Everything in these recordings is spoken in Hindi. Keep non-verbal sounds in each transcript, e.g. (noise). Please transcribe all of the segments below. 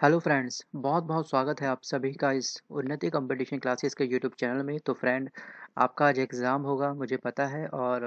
हेलो फ्रेंड्स बहुत बहुत स्वागत है आप सभी का इस उन्नति कंपटीशन क्लासेस के यूट्यूब चैनल में। तो फ्रेंड, आपका आज एग्ज़ाम होगा, मुझे पता है, और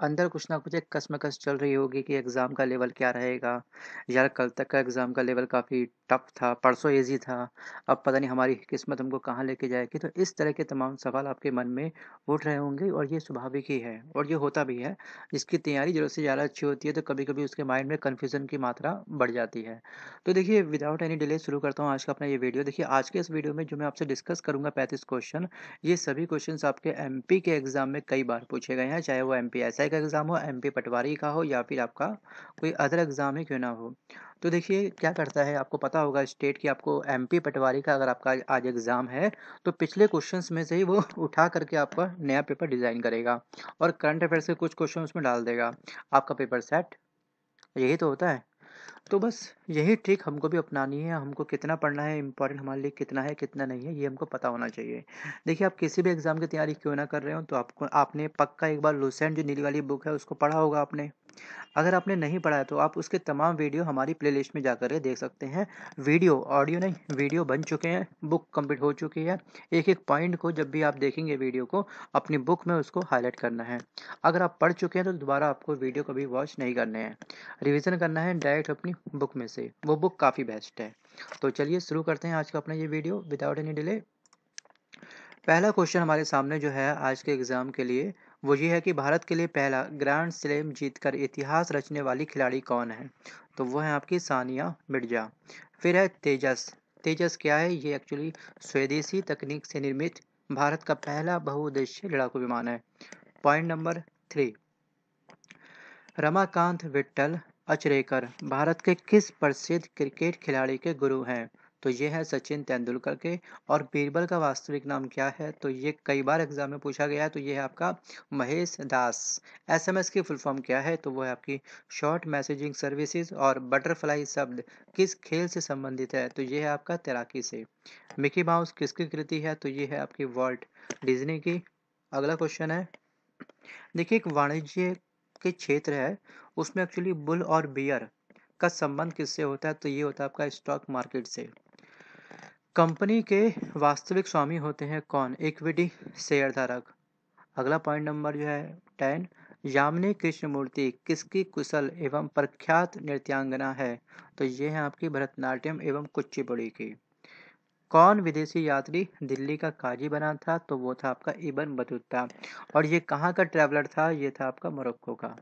अंदर कुछ ना कुछ एक कसमकस चल रही होगी कि एग्ज़ाम का लेवल क्या रहेगा, यार कल तक का एग्ज़ाम का लेवल काफ़ी टफ था, परसों ईजी था। अब पता नहीं हमारी किस्मत हमको कहाँ लेके जाएगी। तो इस तरह के तमाम सवाल आपके मन में उठ रहे होंगे और ये स्वाभाविक ही है और ये होता भी है। जिसकी तैयारी ज़रूरत से ज़्यादा अच्छी होती है तो कभी कभी उसके माइंड में कन्फ्यूज़न की मात्रा बढ़ जाती है। तो देखिए विदाउट एनी डिले शुरू करता हूँ आज का अपना ये वीडियो देखिए, आज के इस वीडियो में जो मैं आपसे डिस्कस करूँगा पैंतीस क्वेश्चन ये सभी क्वेश्चन आपके एमपी के एग्ज़ाम में कई बार पूछे गए हैं। चाहे वो एम पी का एग्ज़ाम हो एमपी पटवारी का हो या फिर आपका कोई अदर एग्ज़ाम ही क्यों ना हो। तो देखिए, क्या करता है? आपको पता होगा स्टेट की आपको एमपी पटवारी का अगर आपका आज एग्ज़ाम है तो पिछले क्वेश्चंस में से ही वो (laughs) उठा करके आपका नया पेपर डिज़ाइन करेगा और करंट अफेयर्स के कुछ क्वेश्चन उसमें डाल देगा। आपका पेपर सेट। यही तो होता है। तो बस यही ट्रिक हमको भी अपनानी है। हमको कितना पढ़ना है इंपॉर्टेंट हमारे लिए कितना है, कितना नहीं है, ये हमको पता होना चाहिए। देखिए, आप किसी भी एग्ज़ाम की तैयारी क्यों ना कर रहे हो तो आपको, आपने पक्का एक बार लुसेंट जो नीली वाली बुक है, उसको पढ़ा होगा आपने। अगर आपने नहीं पढ़ा है तो आप उसके तमाम वीडियो हमारी प्लेलिस्ट में जाकर देख सकते हैं। वीडियो, ऑडियो नहीं, वीडियो बन चुके हैं, बुक कंप्लीट हो चुकी है। एक एक पॉइंट को जब भी आप देखेंगे वीडियो को, अपनी बुक में उसको हाईलाइट करना है। अगर आप पढ़ चुके हैं तो दोबारा आपको वीडियो कभी वॉच नहीं करने हैं। रिविज़न करना है डायरेक्ट अपनी बुक में से। वो बुक काफ़ी बेस्ट है। तो चलिए शुरू करते हैं आज का अपना ये वीडियो विदाउट एनी डिले। पहला क्वेश्चन हमारे सामने जो है आज के एग्ज़ाम के लिए वो ये है कि भारत के लिए पहला ग्रैंड स्लैम जीतकर इतिहास रचने वाली खिलाड़ी कौन है? तो वो है आपकी सानिया मिर्ज़ा। फिर है तेजस। तेजस क्या है? ये एक्चुअली स्वदेशी तकनीक से निर्मित भारत का पहला बहुउद्देशीय लड़ाकू विमान है। Point number three Ramakant Vitthal Achrekar, Bharat के किस प्रसिद्ध क्रिकेट खिलाड़ी के गुरु हैं? तो ये है सचिन तेंदुलकर के और बीरबल का वास्तविक नाम क्या है? तो ये कई बार एग्ज़ाम में पूछा गया है तो ये है आपका महेश दास। एसएमएस की फुल फॉर्म क्या है? तो वो है आपकी शॉर्ट मैसेजिंग सर्विसेज़ और बटरफ्लाई शब्द किस खेल से संबंधित है? तो ये है आपका तैराकी से। मिकी माउस किसकी कृति है? तो ये है आपकी वॉल्ट डिजनी की। अगला क्वेश्चन है। देखिए, एक वाणिज्य के क्षेत्र है, उसमें एक्चुअली बुल और बियर का संबंध किससे होता है? तो ये होता है आपका स्टॉक मार्केट से। कंपनी के वास्तविक स्वामी होते हैं कौन? इक्विटी शेयर धारक अगला पॉइंट नंबर जो है, टेन। यामिनी कृष्णमूर्ति किसकी कुशल एवं प्रख्यात नृत्यांगना है? तो ये है आपकी भरतनाट्यम एवं कुचिपुड़ी की। कौन विदेशी यात्री दिल्ली का काजी बना था? तो वो था आपका इबन बतूता। और ये कहाँ का ट्रैवलर था? ये था आपका मोरक्को का।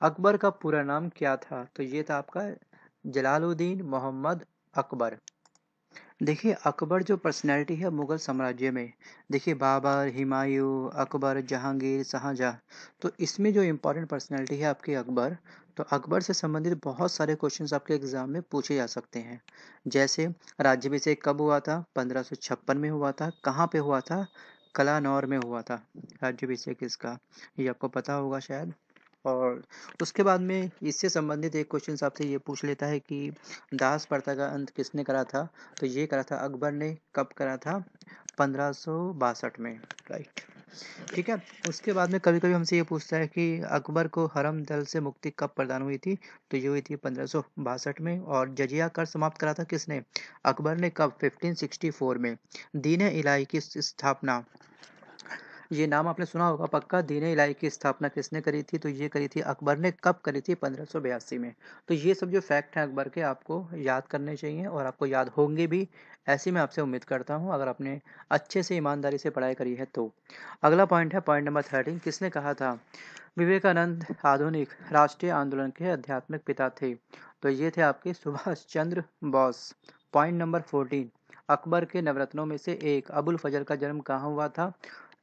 अकबर का पूरा नाम क्या था? तो ये था आपका जलालुद्दीन मोहम्मद अकबर। देखिए, अकबर जो पर्सनैलिटी है मुग़ल साम्राज्य में, देखिए, बाबर, हुमायूं, अकबर, जहांगीर, शाहजहाँ तो इसमें जो इम्पोर्टेंट पर्सनैलिटी है आपके अकबर तो अकबर से संबंधित बहुत सारे क्वेश्चंस आपके एग्ज़ाम में पूछे जा सकते हैं। जैसे राज्याभिषेक कब हुआ था? पंद्रह में हुआ था। कहाँ पे हुआ था? कलानौर में हुआ था। राज्याभिषेक इसका, ये आपको पता होगा शायद। और उसके बाद में इससे संबंधित एक क्वेश्चन आपसे ये पूछ लेता है कि दास प्रथा का अंत किसने करा था? तो ये करा था अकबर ने, कब करा था? पंद्रह में। राइट ठीक है? उसके बाद में कभी कभी हमसे ये पूछता है कि अकबर को हरम दल से मुक्ति कब प्रदान हुई थी? तो ये हुई थी पंद्रह में। और जजिया कर समाप्त करा था किसने? अकबर ने कब? 1564 में। दीन इलाही की स्थापना। ये नाम आपने सुना होगा पक्का, दीने इलाही की स्थापना किसने करी थी? तो ये करी थी अकबर ने। कब करी थी? पंद्रह में। तो ये सब जो फैक्ट हैं अकबर के, आपको याद करने चाहिए और आपको याद होंगे भी, ऐसी मैं आपसे उम्मीद करता हूँ, अगर आपने अच्छे से ईमानदारी से पढ़ाई करी है तो। अगला पॉइंट है पॉइंट नंबर थर्टीन किसने कहा था? विवेकानंद आधुनिक राष्ट्रीय आंदोलन के आध्यात्मिक पिता थे। तो ये थे आपके Subhash Chandra Bose. Point number fourteen Akbar के नवरत्नों में से एक, अबुल फजल का जन्म कहाँ हुआ था?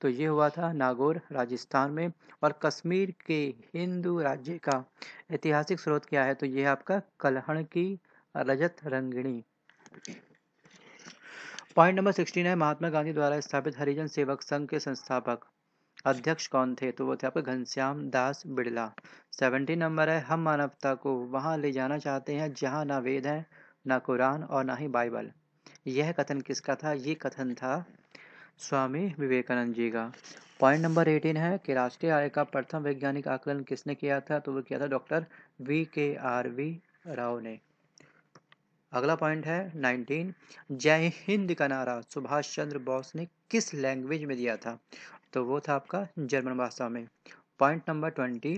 तो ये हुआ था नागौर राजस्थान में और कश्मीर के हिंदू राज्य का ऐतिहासिक स्रोत क्या है? तो ये आपका कलहण की Rajatarangini. Point number sixteen है, महात्मा गांधी द्वारा स्थापित हरिजन सेवक संघ के संस्थापक। अध्यक्ष कौन थे? तो वो थे आपके घनश्याम दास बिड़ला। सेवेंटी नंबर है, हम मानवता को वहाँ ले जाना चाहते हैं जहाँ ना वेद है, ना कुरान और ना ही बाइबल। यह कथन किसका था? ये कथन था स्वामी विवेकानंद जी का। पॉइंट नंबर एटीन है कि राष्ट्रीय आय का प्रथम वैज्ञानिक आकलन किसने किया था? तो वो किया था doctor V K R V Rao ने। अगला पॉइंट है नाइनटीन जय हिंद का नारा सुभाष चंद्र बोस ने किस लैंग्वेज में दिया था? तो वो था आपका जर्मन भाषा में। पॉइंट नंबर ट्वेंटी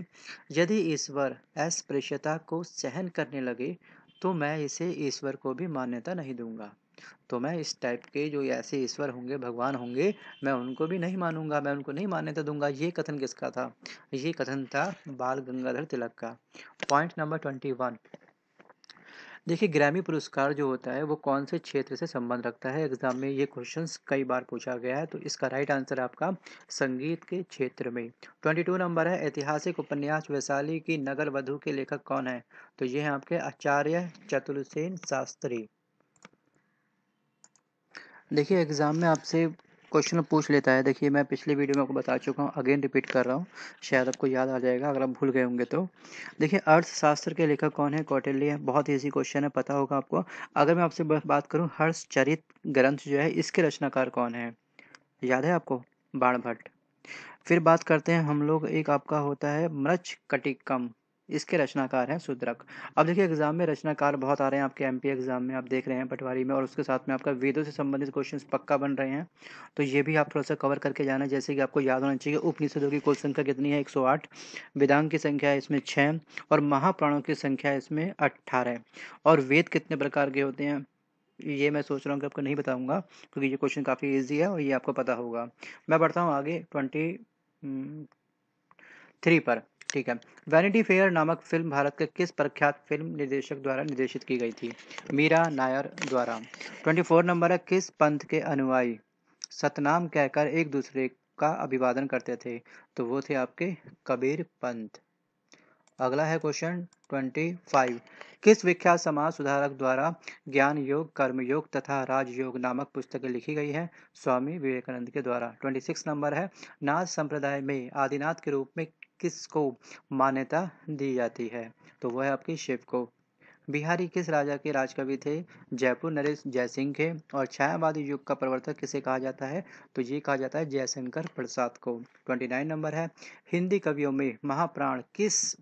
यदि ईश्वर अस्पृश्यता को सहन करने लगे तो मैं इसे ईश्वर को भी मान्यता नहीं दूँगा। तो मैं इस टाइप के जो ऐसे ईश्वर होंगे, भगवान होंगे, मैं उनको भी नहीं मानूँगा, मैं उनको नहीं मान्यता दूँगा। ये कथन किसका था? ये कथन था बाल गंगाधर तिलक का। पॉइंट नंबर ट्वेंटी वन देखिए ग्रैमी पुरस्कार जो होता है, वो कौन से क्षेत्र से संबंध रखता है? एग्ज़ाम में ये क्वेश्चन कई बार पूछा गया है तो इसका राइट आंसर आपका संगीत के क्षेत्र में। ट्वेंटी टू नंबर है, ऐतिहासिक उपन्यास वैशाली की नगर वधु के लेखक कौन है? तो ये हैं आपके आचार्य चतुर्सेन शास्त्री। देखिए, एग्ज़ाम में आपसे क्वेश्चन पूछ लेता है। देखिए, मैं पिछले वीडियो में आपको बता चुका हूँ, अगेन रिपीट कर रहा हूँ, शायद आपको याद आ जाएगा अगर आप भूल गए होंगे तो। देखिए, अर्थशास्त्र के लेखक कौन है? कौटिल्य बहुत ईजी क्वेश्चन है, पता होगा आपको। अगर मैं आपसे बात करूँ हर्ष चरित ग्रंथ जो है, इसके रचनाकार कौन है? याद है आपको? बाण भट्ट फिर बात करते हैं हम लोग, एक आपका होता है मृच कटिकम इसके रचनाकार हैं सुद्रक। अब देखिए, एग्ज़ाम में रचनाकार बहुत आ रहे हैं आपके एमपी एग्ज़ाम में, आप देख रहे हैं पटवारी में, और उसके साथ में आपका वेदों से संबंधित क्वेश्चन पक्का बन रहे हैं। तो ये भी आप थोड़ा सा कवर करके जाना, जैसे कि आपको याद होना चाहिए, उपनिषदों की कुल संख्या कितनी है? एक वेदांग की संख्या है इसमें छः और महाप्राणों की संख्या इसमें अट्ठारह और वेद कितने प्रकार के होते हैं, ये मैं सोच रहा हूँ कि आपको नहीं बताऊँगा, क्योंकि ये क्वेश्चन काफ़ी इजी है और ये आपको पता होगा। मैं बढ़ता हूँ आगे ट्वेंटी थ्री पर। ठीक है। वैनिटी फेयर नामक फ़िल्म भारत के किस प्रख्यात फ़िल्म निर्देशक द्वारा निर्देशित की गई थी? मीरा नायर द्वारा। 24 नंबर है, किस पंथ के अनुयायी? सतनाम कहकर एक दूसरे का अभिवादन करते थे तो वो थे आपके कबीर पंथ। अगला है क्वेश्चन 25 किस विख्यात समाज सुधारक द्वारा ज्ञान योग, कर्म योग तथा राजयोग नामक पुस्तकें लिखी गई है? स्वामी विवेकानंद के द्वारा। 26 नंबर है। नाथ संप्रदाय में आदिनाथ के रूप में किसको मान्यता दी जाती है? तो वह है आपकी शिव को। बिहारी किस राजा के राजकवि थे? जयपुर नरेश जयसिंह के। और छायावादी युग का प्रवर्तक किसे कहा जाता है? तो ये कहा जाता है जयशंकर प्रसाद को। 29 नंबर है। हिंदी कवियों में महाप्राण किस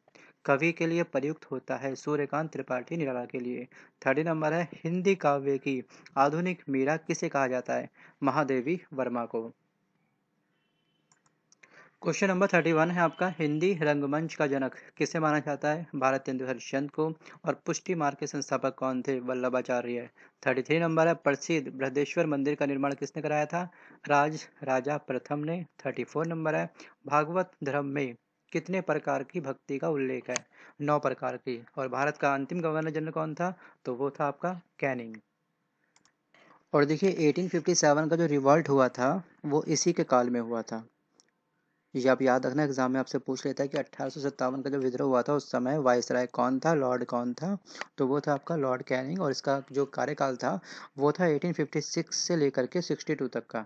कवि के लिए प्रयुक्त होता है सूर्यकांत त्रिपाठी निराला के लिए। थर्टी नंबर है, हिंदी काव्य की आधुनिक मीरा किसे कहा जाता है? महादेवी वर्मा को। क्वेश्चन नंबर थर्टी वन है आपका, हिंदी रंगमंच का जनक किसे माना जाता है? भारत तेंदु हरिश्चंद को। और पुष्टि मार्ग के संस्थापक कौन थे? वल्लभाचार्य। थर्टी थ्री नंबर है, प्रसिद्ध बृहदेश्वर मंदिर का निर्माण किसने कराया था? राज, राजा प्रथम ने। थर्टी फोर नंबर है, भागवत धर्म में कितने प्रकार की भक्ति का उल्लेख है? नौ प्रकार की। और भारत का अंतिम गवर्नर जनरल कौन था? तो वो था आपका कैनिंग। और देखिए 1857 का जो रिवॉल्ट हुआ था, वो इसी के काल में हुआ था। ये आप याद रखना, एग्ज़ाम में आपसे पूछ लेता है कि अट्ठारह का जो विद्रोह हुआ था, उस समय वायसराय कौन था? लॉर्ड कौन था? तो वो था आपका लॉर्ड कैनिंग। और इसका जो कार्यकाल था, वो था 1856 से लेकर के 62 तक का।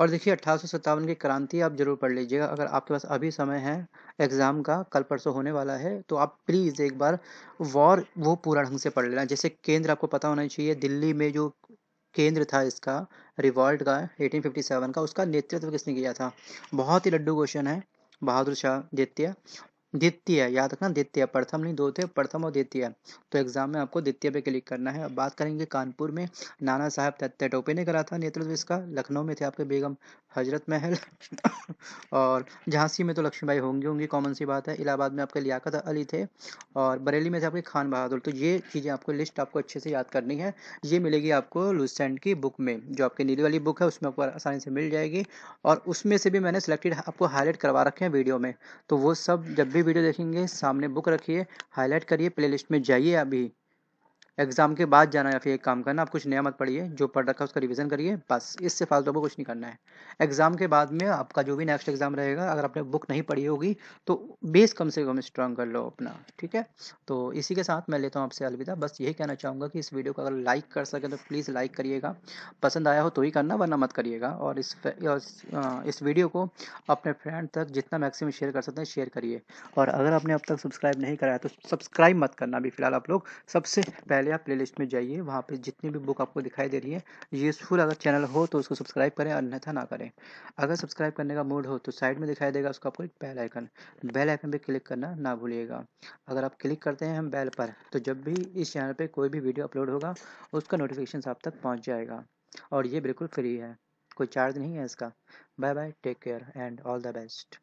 और देखिए अट्ठारह की क्रांति आप ज़रूर पढ़ लीजिएगा। अगर आपके पास अभी समय है, एग्ज़ाम का, कल परसों होने वाला है तो आप प्लीज़ एक बार वॉर वो पूरा ढंग से पढ़ लेना। जैसे केंद्र आपको पता होना चाहिए, दिल्ली में जो केंद्र था इसका, रिवॉल्ट का 1857 का, उसका नेतृत्व किसने किया था? बहुत ही लड्डू क्वेश्चन है, बहादुर शाह द्वितीय द्वितीय, याद रखना द्वितीय, प्रथम नहीं, दो थे, प्रथम और द्वितीय। तो एग्ज़ाम में आपको द्वितीय पे क्लिक करना है। अब बात करेंगे कानपुर में, नाना साहब टोपे ने करा था नेतृत्व इसका लखनऊ में थे आपके बेगम। हज़रत महल (laughs) और झांसी में तो लक्ष्मीबाई होंगी होंगी कॉमन सी बात है। इलाहाबाद में आपके लियाकत अली थे और बरेली में थे आपके खान बहादुर। तो ये चीज़ें आपको लिस्ट आपको अच्छे से याद करनी है। ये मिलेगी आपको लूसेंट की बुक में, जो आपकी नीली वाली बुक है, उसमें आपको आसानी से मिल जाएगी। और उसमें से भी मैंने सेलेक्टेड आपको हाईलाइट करवा रखे हैं वीडियो में। तो वो सब जब भी वीडियो देखेंगे, सामने बुक रखिए हाईलाइट करिए प्लेलिस्ट में जाइए अभी। एग्ज़ाम के बाद जाना या फिर एक काम करना, आप कुछ नया मत पढ़िए, जो पढ़ रखा है उसका रिवीजन करिए, बस, इससे फालतू आपको कुछ नहीं करना है। एग्ज़ाम के बाद में आपका जो भी नेक्स्ट एग्ज़ाम रहेगा, अगर आपने बुक नहीं पढ़ी होगी तो बेस कम से कम स्ट्रांग कर लो अपना, ठीक है? तो इसी के साथ मैं लेता हूँ आपसे अलविदा। बस यही कहना चाहूँगा कि इस वीडियो को अगर लाइक कर सके तो प्लीज़ लाइक करिएगा। पसंद आया हो तो ही करना, वरना मत करिएगा। और इस इस वीडियो को अपने फ्रेंड तक जितना मैक्सिमम शेयर कर सकते हैं शेयर करिए। और अगर आपने अब तक सब्सक्राइब नहीं कराया तो सब्सक्राइब मत करना अभी फ़िलहाल आप लोग। सबसे पहले पहले आप प्लेलिस्ट में जाइए, वहाँ पे जितनी भी बुक आपको दिखाई दे रही है यूज़फुल अगर चैनल हो तो उसको सब्सक्राइब करें अन्यथा ना करें। अगर सब्सक्राइब करने का मूड हो तो साइड में दिखाई देगा उसको आपको एक बेल आइकन बेल आइकन पे क्लिक करना ना भूलिएगा। अगर आप क्लिक करते हैं हम बेल पर तो जब भी इस चैनल पर कोई भी वीडियो अपलोड होगा, उसका नोटिफिकेशन आप तक पहुँच जाएगा। और ये बिल्कुल फ्री है। कोई चार्ज नहीं है इसका। Bye bye take care and all the best